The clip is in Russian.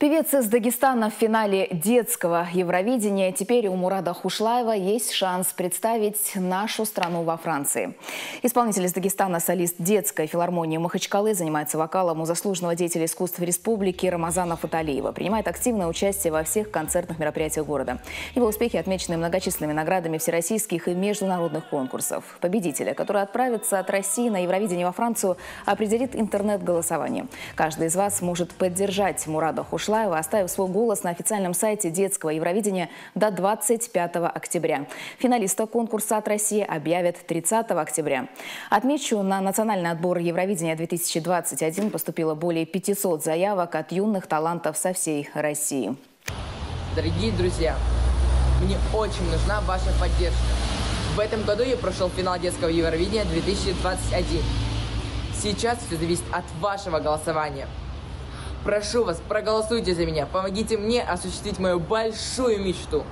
Певец из Дагестана в финале детского Евровидения. Теперь у Мурада Хушлаева есть шанс представить нашу страну во Франции. Исполнитель из Дагестана, солист детской филармонии Махачкалы, занимается вокалом у заслуженного деятеля искусств республики Рамазана Фаталиева. Принимает активное участие во всех концертных мероприятиях города. Его успехи отмечены многочисленными наградами всероссийских и международных конкурсов. Победителя, который отправится от России на Евровидение во Францию, определит интернет-голосование. Каждый из вас может поддержать Мурада Хушлаева Бушлаева, оставив свой голос на официальном сайте детского Евровидения до 25 октября. Финалиста конкурса от России объявят 30 октября. Отмечу, на национальный отбор Евровидения 2021 поступило более 500 заявок от юных талантов со всей России. Дорогие друзья, мне очень нужна ваша поддержка. В этом году я прошел финал детского Евровидения 2021. Сейчас все зависит от вашего голосования. Прошу вас, проголосуйте за меня. Помогите мне осуществить мою большую мечту.